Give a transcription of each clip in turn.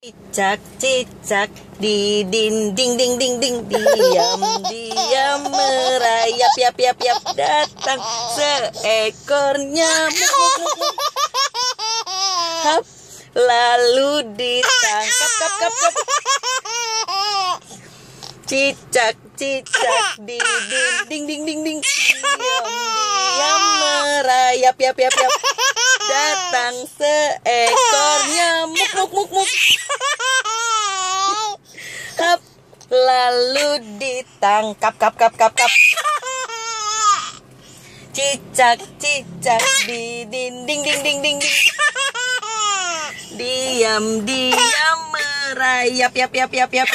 Cicak cicak di dinding ding ding ding diam diam merayap yap yap yap. Datang seekor nyamuk. Muk, muk, muk. Hap, lalu ditangkap kap kap kap. Cicak cicak di dinding ding ding ding. Diam diam merayap yap yap yap. Datang seekor nyamuk. Muk muk muk lalu ditangkap kap kap kap kap cicak cicak di dinding ding ding ding ding diam diam merayap yap yap yap yap yap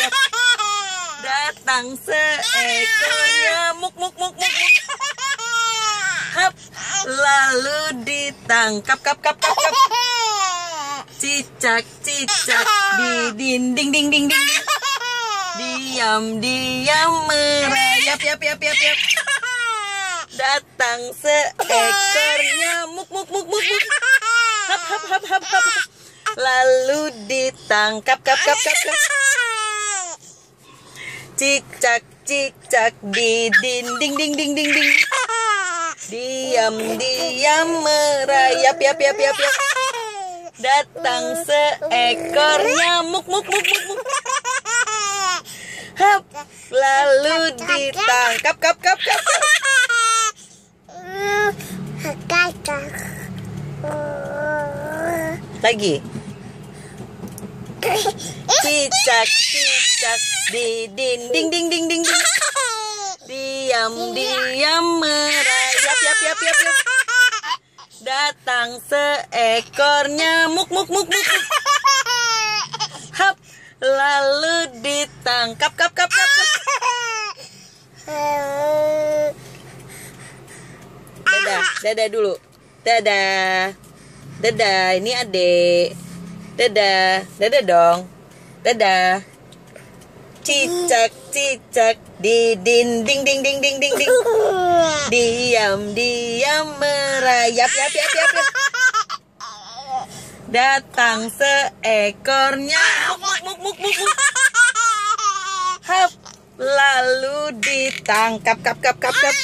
datang seekor nyamuk muk muk muk muk. Hap lalu ditangkap kap kap kap kap cicak cicak di dinding ding ding ding diam diam merayap yap yap yap yap datang seekor nyamuk muk muk muk muk. Hap hap hap hap hap. Lalu ditangkap kap kap kap kap. Cicak cicak di dinding ding ding ding ding. Diam diam merayap yap yap yap yap. Datang seekor nyamuk muk muk muk muk hap lalu ditangkap. Kap kap kap lagi. Cicak cicak di dinding ding ding ding ding diam diam merayap yap yap yap yap. Datang seekor nyamuk muk muk muk muk. hap lalu ditangkap kap kap kap kap dadah. Dadah dulu. Dadah. Dadah. Ini adik. Dadah. Dadah dong. Dadah. Cicak cicak. Di dinding ding ding ding ding ding diam diam merayap. Yap yap yap yap. Datang seekor nyamuk muk muk muk muk muk. Hap lalu ditangkap. Kap kap kap kap